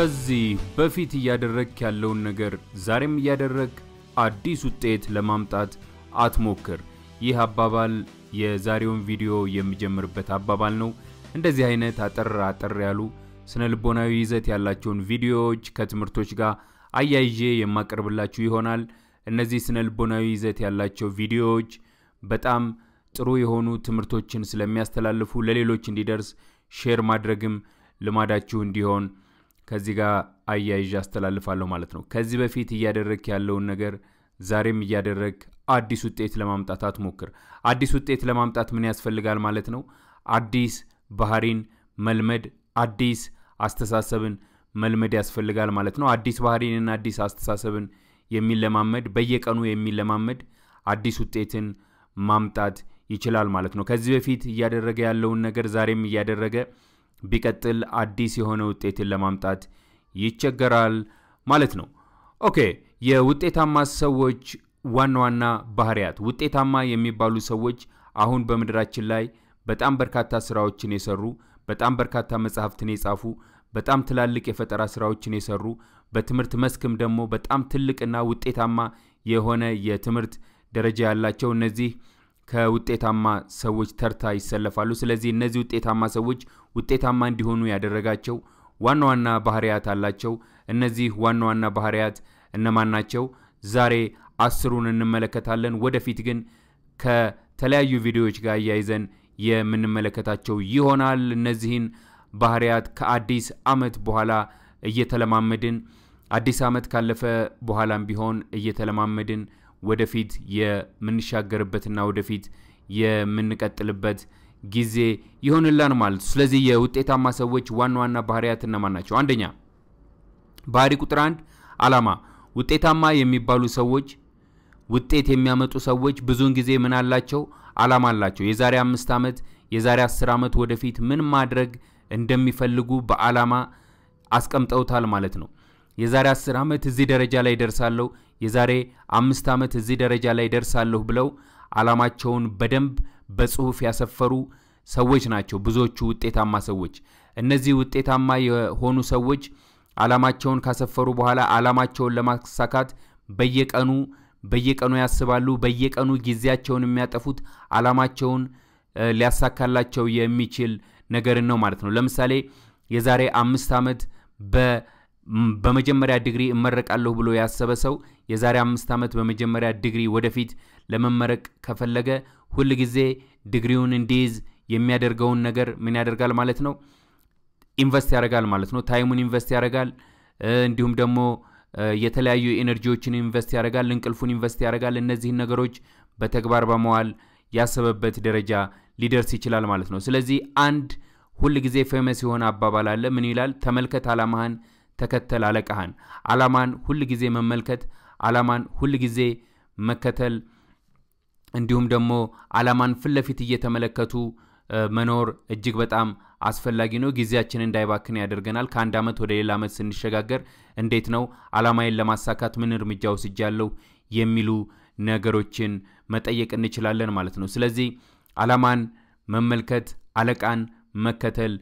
ከዚህ በፊት እያደረግክ ያለውን ነገር ዛሬም እያደረግ አዲስ ውጤት ለማምጣት አትሞክር። ይህ አባባል የዛሬውን ቪዲዮ የሚጀምርበት አባባል ነው። እንደዚህ አይነት አጠር አጠር ያሉ ስነ ልቦናዊ ይዘት ያላቸውን ቪዲዮዎች ከትምህርቶች ጋር አያይዤ የማቀርብላችሁ ይሆናል። እነዚህ ስነ ልቦናዊ ይዘት ያላቸው ቪዲዮዎች በጣም ጥሩ የሆኑ ትምህርቶችን ስለሚያስተላልፉ ለሌሎች እንዲደርስ share ማድረግም ልማዳችሁ እንዲሆን ከዚህ ጋር አያይዤ አስተላልፋለሁ ማለት ነው። ከዚህ በፊት እያደረግክ ያለውን ነገር ዛሬም እያደረግ አዲስ ውጤት ለማምጣት አትሞክር። አዲስ ውጤት ለማምጣት ምን ያስፈልጋል ማለት ነው? አዲስ ባህሪን መልመድ፣ አዲስ አስተሳሰብን መልመድ ያስፈልጋል ማለት ነው። አዲስ ባህሪንና አዲስ አስተሳሰብን የሚለማመድ በየቀኑ የሚለማመድ አዲስ ውጤትን ማምጣት ይችላል ማለት ነው። ከዚህ በፊት እያደረገ ያለውን ነገር ዛሬም እያደረገ ቢቀጥል አዲስ የሆነ ውጤትን ለማምጣት ይቸገራል ማለት ነው። okay የውጤታማ ሰዎች ዋና ዋና ባህሪያት። ውጤታማ የሚባሉ ሰዎች አሁን በምድራችን ላይ በጣም በርካታ ስራዎችን የሰሩ፣ በጣም በርካታ መጽሐፍትን የጻፉ፣ በጣም ትላልቅ የፈጠራ ስራዎችን የሰሩ፣ በትምህርት መስክም ደግሞ በጣም ትልቅና ውጤታማ የሆነ የትምህርት ደረጃ ያላቸው እነዚህ ከውጤታማ ሰዎች ተርታ ይሰለፋሉ። ስለዚህ እነዚህ ውጤታማ ሰዎች ውጤታማ እንዲሆኑ ያደረጋቸው ዋና ዋና ባህሪያት አላቸው። እነዚህ ዋና ዋና ባህሪያት እነማን ናቸው? ዛሬ አስሩን እንመለከታለን። ወደፊት ግን ከተለያዩ ቪዲዮዎች ጋር እያይዘን የምንመለከታቸው ይሆናል። እነዚህን ባህሪያት ከአዲስ ዓመት በኋላ እየተለማመድን አዲስ ዓመት ካለፈ በኋላም ቢሆን እየተለማመድን ወደፊት የምንሻገርበትና ወደፊት የምንቀጥልበት ጊዜ ይሆንላን ማለት ስለዚህ የውጤታማ ሰዎች ዋና ዋና ባህሪያት እነማን ናቸው? አንደኛ ባህሪ ቁጥር አንድ አላማ። ውጤታማ የሚባሉ ሰዎች ውጤት የሚያመጡ ሰዎች ብዙውን ጊዜ ምን አላቸው? አላማ አላቸው። የዛሬ አምስት ዓመት የዛሬ አስር ዓመት ወደፊት ምን ማድረግ እንደሚፈልጉ በአላማ አስቀምጠውታል ማለት ነው። የዛሬ አስር ዓመት እዚህ ደረጃ ላይ ደርሳለሁ፣ የዛሬ አምስት ዓመት እዚህ ደረጃ ላይ ደርሳለሁ ብለው አላማቸውን በደንብ በጽሁፍ ያሰፈሩ ሰዎች ናቸው ብዙዎቹ ውጤታማ ሰዎች። እነዚህ ውጤታማ የሆኑ ሰዎች አላማቸውን ካሰፈሩ በኋላ አላማቸውን ለማሳካት በየቀኑ በየቀኑ ያስባሉ። በየቀኑ ጊዜያቸውን የሚያጠፉት አላማቸውን ሊያሳካላቸው የሚችል ነገርን ነው ማለት ነው። ለምሳሌ የዛሬ አምስት ዓመት በመጀመሪያ ዲግሪ እመረቃለሁ ብሎ ያሰበ ሰው የዛሬ አምስት ዓመት በመጀመሪያ ዲግሪ ወደፊት ለመመረቅ ከፈለገ ሁል ጊዜ ዲግሪውን እንዲይዝ የሚያደርገውን ነገር ምን ያደርጋል ማለት ነው? invest ያደርጋል ማለት ነው። time ኡን invest ያደርጋል። እንዲሁም ደግሞ የተለያዩ energy ዎችን invest ያደርጋል። እንቅልፉን invest ያደርጋል። እነዚህን ነገሮች በተግባር በመዋል ያሰበበት ደረጃ ሊደርስ ይችላል ማለት ነው። ስለዚህ አንድ ሁል ጊዜ ፌመስ የሆነ አባባል አለ። ምን ይላል? ተመልከት አላማህን፣ ተከተል አለቃህን። አላማን ሁል ጊዜ መመልከት፣ አላማን ሁል ጊዜ መከተል እንዲሁም ደግሞ አላማን ፊት ለፊት እየተመለከቱ መኖር እጅግ በጣም አስፈላጊ ነው። ጊዜያችን እንዳይባክን ያደርገናል። ከአንድ ዓመት ወደ ሌላ ዓመት ስንሸጋገር እንዴት ነው አላማዬን ለማሳካት ምን እርምጃ ወስጃለሁ የሚሉ ነገሮችን መጠየቅ እንችላለን ማለት ነው። ስለዚህ አላማን መመልከት፣ አለቃን መከተል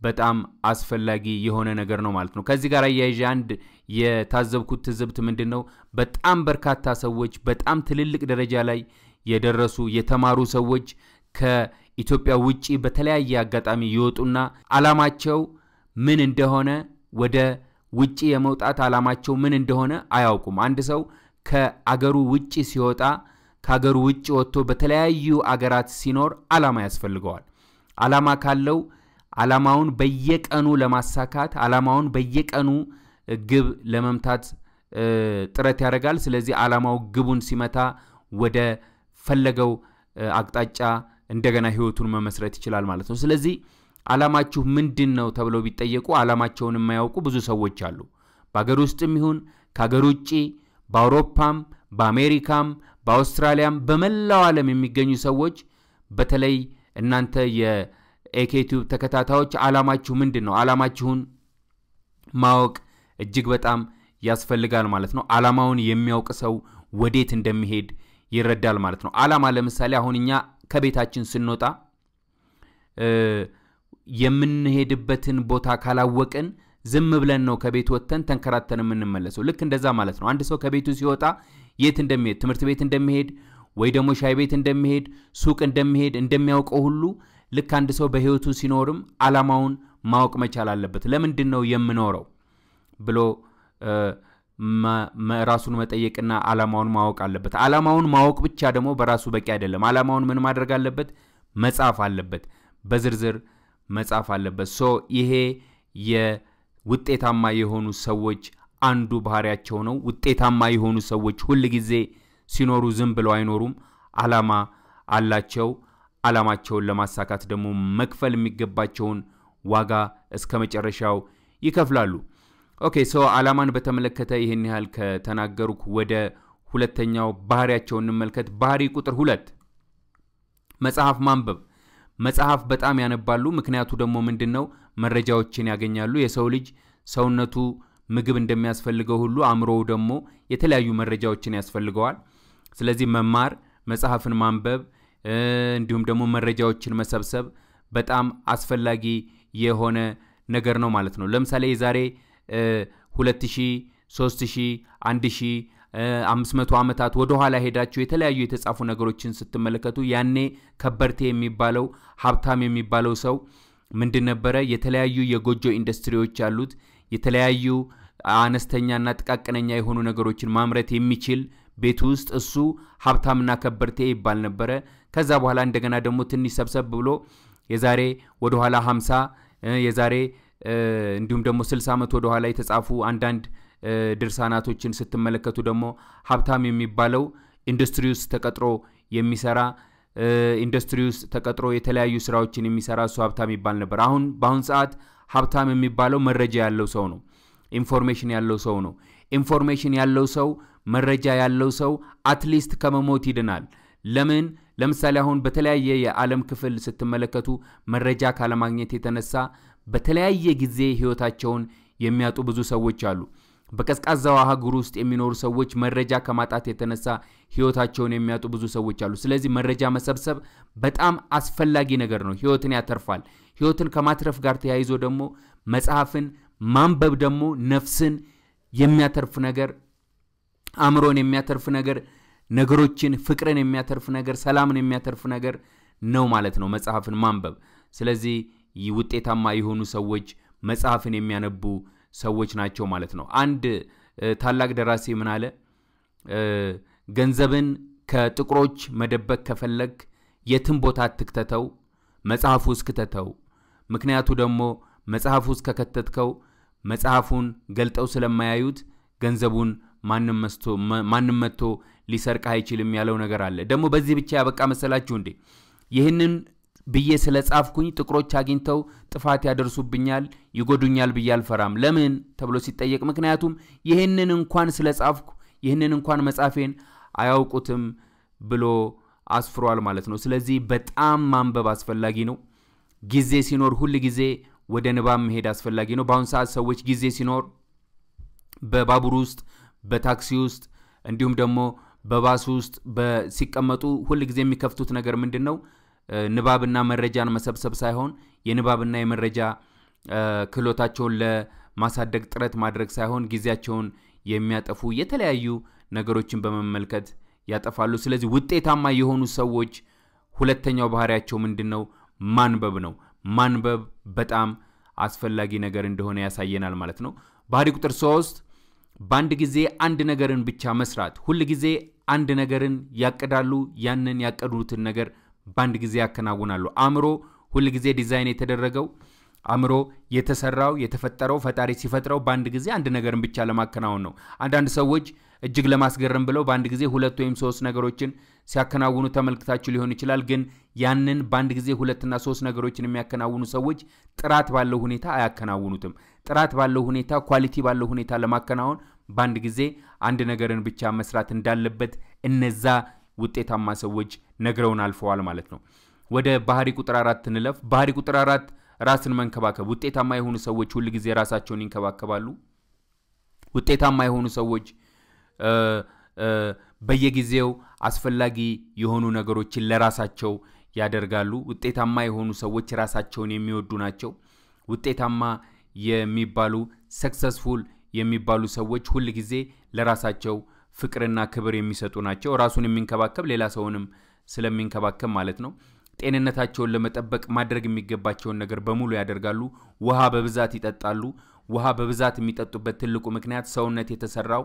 በጣም አስፈላጊ የሆነ ነገር ነው ማለት ነው። ከዚህ ጋር አያይዤ አንድ የታዘብኩት ትዝብት ምንድን ነው? በጣም በርካታ ሰዎች በጣም ትልልቅ ደረጃ ላይ የደረሱ የተማሩ ሰዎች ከኢትዮጵያ ውጪ በተለያየ አጋጣሚ ይወጡና አላማቸው ምን እንደሆነ ወደ ውጪ የመውጣት አላማቸው ምን እንደሆነ አያውቁም። አንድ ሰው ከአገሩ ውጪ ሲወጣ ከአገሩ ውጭ ወጥቶ በተለያዩ አገራት ሲኖር አላማ ያስፈልገዋል። አላማ ካለው አላማውን በየቀኑ ለማሳካት አላማውን በየቀኑ ግብ ለመምታት ጥረት ያደርጋል። ስለዚህ አላማው ግቡን ሲመታ ወደ ፈለገው አቅጣጫ እንደገና ህይወቱን መመስረት ይችላል ማለት ነው። ስለዚህ አላማችሁ ምንድን ነው ተብለው ቢጠየቁ አላማቸውን የማያውቁ ብዙ ሰዎች አሉ። በአገር ውስጥም ይሁን ከአገር ውጭ በአውሮፓም በአሜሪካም በአውስትራሊያም በመላው ዓለም የሚገኙ ሰዎች በተለይ እናንተ የኤኬቲዩብ ተከታታዮች አላማችሁ ምንድን ነው? አላማችሁን ማወቅ እጅግ በጣም ያስፈልጋል ማለት ነው። አላማውን የሚያውቅ ሰው ወዴት እንደሚሄድ ይረዳል ማለት ነው። አላማ ለምሳሌ አሁን እኛ ከቤታችን ስንወጣ የምንሄድበትን ቦታ ካላወቅን ዝም ብለን ነው ከቤት ወጥተን ተንከራተን የምንመለሰው። ልክ እንደዛ ማለት ነው። አንድ ሰው ከቤቱ ሲወጣ የት እንደሚሄድ ትምህርት ቤት እንደሚሄድ ወይ ደግሞ ሻይ ቤት እንደሚሄድ ሱቅ እንደሚሄድ እንደሚያውቀው ሁሉ ልክ አንድ ሰው በህይወቱ ሲኖርም አላማውን ማወቅ መቻል አለበት። ለምንድን ነው የምኖረው ብሎ ራሱን መጠየቅና አላማውን ማወቅ አለበት። አላማውን ማወቅ ብቻ ደግሞ በራሱ በቂ አይደለም። አላማውን ምን ማድረግ አለበት? መጻፍ አለበት። በዝርዝር መጻፍ አለበት። so ይሄ የውጤታማ የሆኑ ሰዎች አንዱ ባህሪያቸው ነው። ውጤታማ የሆኑ ሰዎች ሁል ጊዜ ሲኖሩ ዝም ብለው አይኖሩም። አላማ አላቸው። አላማቸውን ለማሳካት ደግሞ መክፈል የሚገባቸውን ዋጋ እስከ መጨረሻው ይከፍላሉ። okay so አላማን በተመለከተ ይህን ያህል ከተናገርኩ ወደ ሁለተኛው ባህሪያቸው እንመልከት። ባህሪ ቁጥር ሁለት መጽሐፍ ማንበብ። መጽሐፍ በጣም ያነባሉ። ምክንያቱ ደግሞ ምንድን ነው? መረጃዎችን ያገኛሉ። የሰው ልጅ ሰውነቱ ምግብ እንደሚያስፈልገው ሁሉ አእምሮው ደግሞ የተለያዩ መረጃዎችን ያስፈልገዋል። ስለዚህ መማር፣ መጽሐፍን ማንበብ እንዲሁም ደግሞ መረጃዎችን መሰብሰብ በጣም አስፈላጊ የሆነ ነገር ነው ማለት ነው። ለምሳሌ የዛሬ 2000፣ 3000፣ 1000 አምስት መቶ ዓመታት ወደ ኋላ ሄዳችሁ የተለያዩ የተጻፉ ነገሮችን ስትመለከቱ ያኔ ከበርቴ የሚባለው ሀብታም የሚባለው ሰው ምንድን ነበረ? የተለያዩ የጎጆ ኢንዱስትሪዎች ያሉት የተለያዩ አነስተኛና ጥቃቅነኛ የሆኑ ነገሮችን ማምረት የሚችል ቤት ውስጥ እሱ ሀብታምና ከበርቴ ይባል ነበረ። ከዛ በኋላ እንደገና ደግሞ ትንሽ ሰብሰብ ብሎ የዛሬ ወደኋላ 50 የዛሬ እንዲሁም ደግሞ 60 ዓመት ወደኋላ የተጻፉ አንዳንድ ድርሳናቶችን ስትመለከቱ ደግሞ ሀብታም የሚባለው ኢንዱስትሪ ውስጥ ተቀጥሮ የሚሰራ ኢንዱስትሪ ውስጥ ተቀጥሮ የተለያዩ ስራዎችን የሚሰራ እሱ ሀብታም ይባል ነበር። አሁን በአሁን ሰዓት ሀብታም የሚባለው መረጃ ያለው ሰው ነው። information ያለው ሰው ነው። information ያለው ሰው መረጃ ያለው ሰው at least ከመሞት ይድናል። ለምን? ለምሳሌ አሁን በተለያየ የዓለም ክፍል ስትመለከቱ መረጃ ካለማግኘት የተነሳ በተለያየ ጊዜ ህይወታቸውን የሚያጡ ብዙ ሰዎች አሉ። በቀዝቃዛው አህጉር ውስጥ የሚኖሩ ሰዎች መረጃ ከማጣት የተነሳ ህይወታቸውን የሚያጡ ብዙ ሰዎች አሉ። ስለዚህ መረጃ መሰብሰብ በጣም አስፈላጊ ነገር ነው። ህይወትን ያተርፋል። ህይወትን ከማትረፍ ጋር ተያይዞ ደግሞ መጽሐፍን ማንበብ ደግሞ ነፍስን የሚያተርፍ ነገር፣ አእምሮን የሚያተርፍ ነገር፣ ነገሮችን፣ ፍቅርን የሚያተርፍ ነገር፣ ሰላምን የሚያተርፍ ነገር ነው ማለት ነው መጽሐፍን ማንበብ። ስለዚህ ውጤታማ የሆኑ ሰዎች መጽሐፍን የሚያነቡ ሰዎች ናቸው ማለት ነው። አንድ ታላቅ ደራሲ ምን አለ? ገንዘብን ከጥቁሮች መደበቅ ከፈለግ የትም ቦታ አትክተተው፣ መጽሐፍ ውስጥ ምክንያቱ ደግሞ መጽሐፍ ውስጥ ከከተትከው መጽሐፉን ገልጠው ስለማያዩት ገንዘቡን ማንም መጥቶ ሊሰርቅህ አይችልም ያለው ነገር አለ። ደግሞ በዚህ ብቻ ያበቃ መሰላችሁ እንዴ? ይህንን ብዬ ስለ ጻፍኩኝ ጥቁሮች አግኝተው ጥፋት ያደርሱብኛል፣ ይጎዱኛል ብዬ አልፈራም። ለምን ተብሎ ሲጠየቅ ምክንያቱም ይህንን እንኳን ስለ ጻፍኩ ይህንን እንኳን መጻፌን አያውቁትም ብሎ አስፍሯል ማለት ነው። ስለዚህ በጣም ማንበብ አስፈላጊ ነው። ጊዜ ሲኖር ሁል ጊዜ ወደ ንባብ መሄድ አስፈላጊ ነው። በአሁኑ ሰዓት ሰዎች ጊዜ ሲኖር በባቡር ውስጥ፣ በታክሲ ውስጥ እንዲሁም ደግሞ በባስ ውስጥ ሲቀመጡ ሁል ጊዜ የሚከፍቱት ነገር ምንድን ነው? ንባብና መረጃን መሰብሰብ ሳይሆን የንባብና የመረጃ ክህሎታቸውን ለማሳደግ ጥረት ማድረግ ሳይሆን ጊዜያቸውን የሚያጠፉ የተለያዩ ነገሮችን በመመልከት ያጠፋሉ። ስለዚህ ውጤታማ የሆኑ ሰዎች ሁለተኛው ባህሪያቸው ምንድን ነው? ማንበብ ነው። ማንበብ በጣም አስፈላጊ ነገር እንደሆነ ያሳየናል ማለት ነው። ባህሪ ቁጥር ሶስት በአንድ ጊዜ አንድ ነገርን ብቻ መስራት። ሁል ጊዜ አንድ ነገርን ያቅዳሉ። ያንን ያቀዱትን ነገር በአንድ ጊዜ ያከናውናሉ። አእምሮ ሁል ጊዜ ዲዛይን የተደረገው አእምሮ የተሰራው የተፈጠረው ፈጣሪ ሲፈጥረው በአንድ ጊዜ አንድ ነገርን ብቻ ለማከናወን ነው። አንዳንድ ሰዎች እጅግ ለማስገረም ብለው በአንድ ጊዜ ሁለት ወይም ሶስት ነገሮችን ሲያከናውኑ ተመልክታችሁ ሊሆን ይችላል። ግን ያንን በአንድ ጊዜ ሁለትና ሶስት ነገሮችን የሚያከናውኑ ሰዎች ጥራት ባለው ሁኔታ አያከናውኑትም። ጥራት ባለው ሁኔታ፣ ኳሊቲ ባለው ሁኔታ ለማከናወን በአንድ ጊዜ አንድ ነገርን ብቻ መስራት እንዳለበት እነዛ ውጤታማ ሰዎች ነግረውን አልፈዋል ማለት ነው። ወደ ባህሪ ቁጥር አራት እንለፍ። ባህሪ ቁጥር አራት ራስን መንከባከብ። ውጤታማ የሆኑ ሰዎች ሁል ጊዜ ራሳቸውን ይንከባከባሉ። ውጤታማ የሆኑ ሰዎች በየጊዜው አስፈላጊ የሆኑ ነገሮችን ለራሳቸው ያደርጋሉ። ውጤታማ የሆኑ ሰዎች ራሳቸውን የሚወዱ ናቸው። ውጤታማ የሚባሉ ሰክሰስፉል የሚባሉ ሰዎች ሁል ጊዜ ለራሳቸው ፍቅርና ክብር የሚሰጡ ናቸው። ራሱን የሚንከባከብ ሌላ ሰውንም ስለሚንከባከብ ማለት ነው። ጤንነታቸውን ለመጠበቅ ማድረግ የሚገባቸውን ነገር በሙሉ ያደርጋሉ። ውሃ በብዛት ይጠጣሉ። ውሃ በብዛት የሚጠጡበት ትልቁ ምክንያት ሰውነት የተሰራው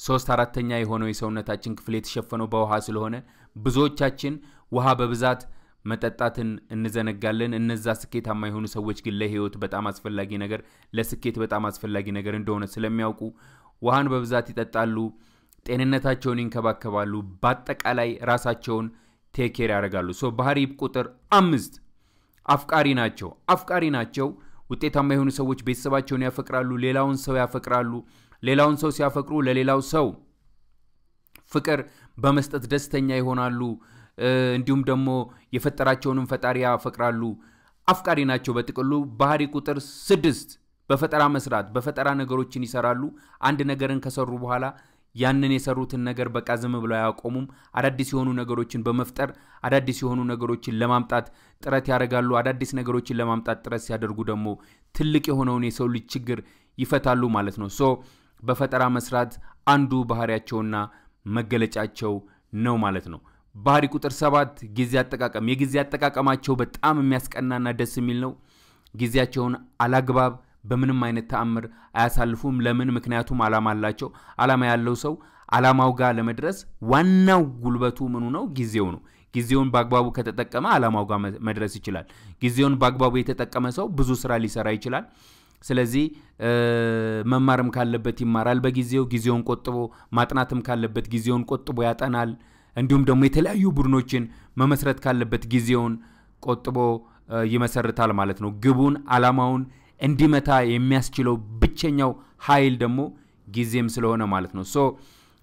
ሶስት አራተኛ የሆነው የሰውነታችን ክፍል የተሸፈነው በውሃ ስለሆነ ብዙዎቻችን ውሃ በብዛት መጠጣትን እንዘነጋለን። እነዛ ስኬታማ የሆኑ ሰዎች ግን ለህይወት በጣም አስፈላጊ ነገር፣ ለስኬት በጣም አስፈላጊ ነገር እንደሆነ ስለሚያውቁ ውሃን በብዛት ይጠጣሉ፣ ጤንነታቸውን ይንከባከባሉ፣ በአጠቃላይ ራሳቸውን take care ያደርጋሉ። so ባህሪ ቁጥር አምስት አፍቃሪ ናቸው። አፍቃሪ ናቸው። ውጤታማ የሆኑ ሰዎች ቤተሰባቸውን ያፈቅራሉ፣ ሌላውን ሰው ያፈቅራሉ። ሌላውን ሰው ሲያፈቅሩ ለሌላው ሰው ፍቅር በመስጠት ደስተኛ ይሆናሉ። እንዲሁም ደግሞ የፈጠራቸውንም ፈጣሪ ያፈቅራሉ። አፍቃሪ ናቸው። በጥቅሉ ባህሪ ቁጥር ስድስት በፈጠራ መስራት፣ በፈጠራ ነገሮችን ይሰራሉ። አንድ ነገርን ከሰሩ በኋላ ያንን የሰሩትን ነገር በቃ ዝም ብለው አያቆሙም። አዳዲስ የሆኑ ነገሮችን በመፍጠር አዳዲስ የሆኑ ነገሮችን ለማምጣት ጥረት ያደርጋሉ። አዳዲስ ነገሮችን ለማምጣት ጥረት ሲያደርጉ ደግሞ ትልቅ የሆነውን የሰው ልጅ ችግር ይፈታሉ ማለት ነው። so በፈጠራ መስራት አንዱ ባህሪያቸውና መገለጫቸው ነው ማለት ነው። ባህሪ ቁጥር ሰባት ጊዜ አጠቃቀም። የጊዜ አጠቃቀማቸው በጣም የሚያስቀናና ደስ የሚል ነው። ጊዜያቸውን አላግባብ በምንም አይነት ተአምር አያሳልፉም። ለምን? ምክንያቱም አላማ አላቸው። አላማ ያለው ሰው አላማው ጋር ለመድረስ ዋናው ጉልበቱ ምኑ ነው? ጊዜው ነው። ጊዜውን በአግባቡ ከተጠቀመ አላማው ጋር መድረስ ይችላል። ጊዜውን በአግባቡ የተጠቀመ ሰው ብዙ ስራ ሊሰራ ይችላል። ስለዚህ መማርም ካለበት ይማራል በጊዜው ጊዜውን ቆጥቦ፣ ማጥናትም ካለበት ጊዜውን ቆጥቦ ያጠናል። እንዲሁም ደግሞ የተለያዩ ቡድኖችን መመስረት ካለበት ጊዜውን ቆጥቦ ይመሰርታል ማለት ነው። ግቡን አላማውን እንዲመታ የሚያስችለው ብቸኛው ኃይል ደግሞ ጊዜም ስለሆነ ማለት ነው። ሶ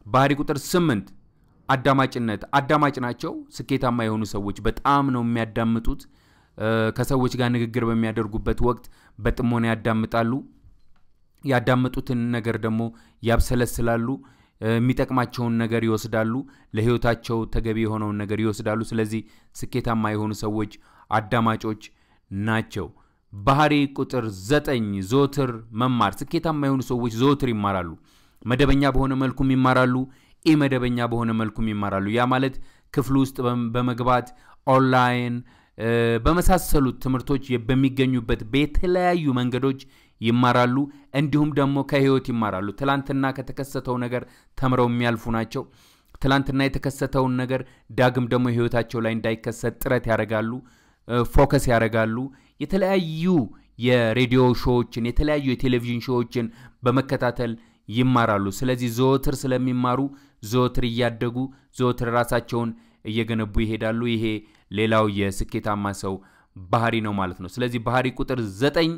ባህሪ ቁጥር ስምንት አዳማጭነት። አዳማጭ ናቸው። ስኬታማ የሆኑ ሰዎች በጣም ነው የሚያዳምጡት። ከሰዎች ጋር ንግግር በሚያደርጉበት ወቅት በጥሞና ያዳምጣሉ። ያዳመጡትን ነገር ደግሞ ያብሰለስላሉ። የሚጠቅማቸውን ነገር ይወስዳሉ። ለህይወታቸው ተገቢ የሆነውን ነገር ይወስዳሉ። ስለዚህ ስኬታማ የሆኑ ሰዎች አዳማጮች ናቸው። ባህሪ ቁጥር ዘጠኝ ዘወትር መማር። ስኬታማ የሆኑ ሰዎች ዘወትር ይማራሉ። መደበኛ በሆነ መልኩም ይማራሉ፣ ኢ መደበኛ በሆነ መልኩም ይማራሉ። ያ ማለት ክፍል ውስጥ በመግባት ኦንላይን በመሳሰሉት ትምህርቶች በሚገኙበት በተለያዩ መንገዶች ይማራሉ። እንዲሁም ደግሞ ከህይወት ይማራሉ። ትላንትና ከተከሰተው ነገር ተምረው የሚያልፉ ናቸው። ትላንትና የተከሰተውን ነገር ዳግም ደግሞ ህይወታቸው ላይ እንዳይከሰት ጥረት ያደርጋሉ፣ focus ያደርጋሉ። የተለያዩ የሬዲዮ show ዎችን፣ የተለያዩ የቴሌቪዥን show ዎችን በመከታተል ይማራሉ። ስለዚህ ዘወትር ስለሚማሩ ዘወትር እያደጉ ዘወትር ራሳቸውን እየገነቡ ይሄዳሉ። ይሄ ሌላው የስኬታማ ሰው ባህሪ ነው ማለት ነው። ስለዚህ ባህሪ ቁጥር ዘጠኝ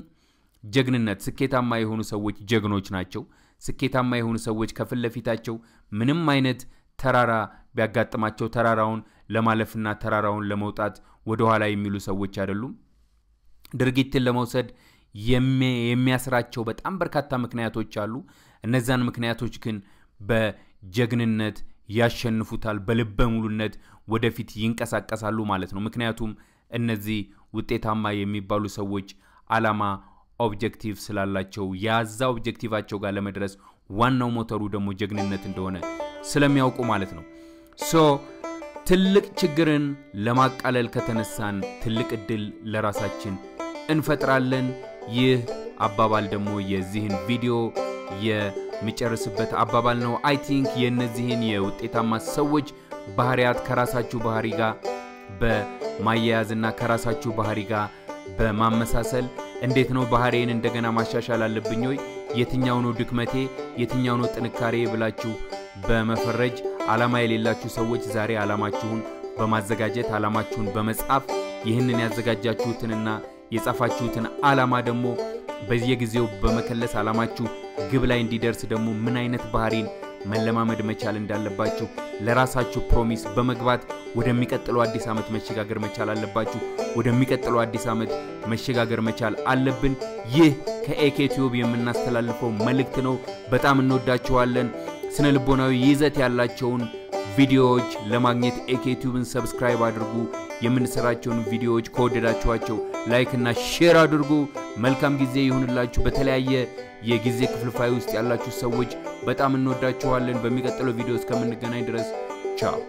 ጀግንነት። ስኬታማ የሆኑ ሰዎች ጀግኖች ናቸው። ስኬታማ የሆኑ ሰዎች ከፊት ለፊታቸው ምንም አይነት ተራራ ቢያጋጥማቸው ተራራውን ለማለፍና ተራራውን ለመውጣት ወደኋላ የሚሉ ሰዎች አይደሉም። ድርጊትን ለመውሰድ የሚያስራቸው በጣም በርካታ ምክንያቶች አሉ። እነዛን ምክንያቶች ግን በጀግንነት ያሸንፉታል። በልበ ሙሉነት ወደፊት ይንቀሳቀሳሉ ማለት ነው። ምክንያቱም እነዚህ ውጤታማ የሚባሉ ሰዎች አላማ objective ስላላቸው እዛ objective ኣቸው ጋር ለመድረስ ዋናው ሞተሩ ደግሞ ጀግንነት እንደሆነ ስለሚያውቁ ማለት ነው። so ትልቅ ችግርን ለማቃለል ከተነሳን ትልቅ እድል ለራሳችን እንፈጥራለን። ይህ አባባል ደግሞ የዚህን ቪዲዮ የሚጨርስበት አባባል ነው። I think የእነዚህን የውጤታማ ሰዎች ባህሪያት ከራሳችሁ ባህሪ ጋር በማያያዝና ከራሳችሁ ባህሪ ጋር በማመሳሰል እንዴት ነው ባህሬን እንደገና ማሻሻል አለብኝ ወይ፣ የትኛው ነው ድክመቴ፣ የትኛው ነው ጥንካሬ ብላችሁ በመፈረጅ ዓላማ የሌላችሁ ሰዎች ዛሬ ዓላማችሁን በማዘጋጀት ዓላማችሁን በመጻፍ ይህንን ያዘጋጃችሁትንና የጻፋችሁትን ዓላማ ደግሞ በየጊዜው በመከለስ ዓላማችሁ ግብ ላይ እንዲደርስ ደግሞ ምን አይነት ባህሪን መለማመድ መቻል እንዳለባችሁ ለራሳችሁ promise በመግባት ወደሚቀጥለው አዲስ ዓመት መሸጋገር መቻል አለባችሁ። ወደሚቀጥለው አዲስ ዓመት መሸጋገር መቻል አለብን። ይህ ከኤኬቲዩብ የምናስተላልፈው መልእክት ነው። በጣም እንወዳችኋለን። ስነ ልቦናዊ ይዘት ያላቸውን ቪዲዮዎች ለማግኘት ኤኬቲዩብን subscribe አድርጉ። የምንሰራቸውን ቪዲዮዎች ከወደዳችኋቸው like እና share አድርጉ። መልካም ጊዜ ይሁንላችሁ። በተለያየ የጊዜ ክፍልፋይ ውስጥ ያላችሁ ሰዎች በጣም እንወዳችኋለን። በሚቀጥለው ቪዲዮ እስከምንገናኝ ድረስ ቻው።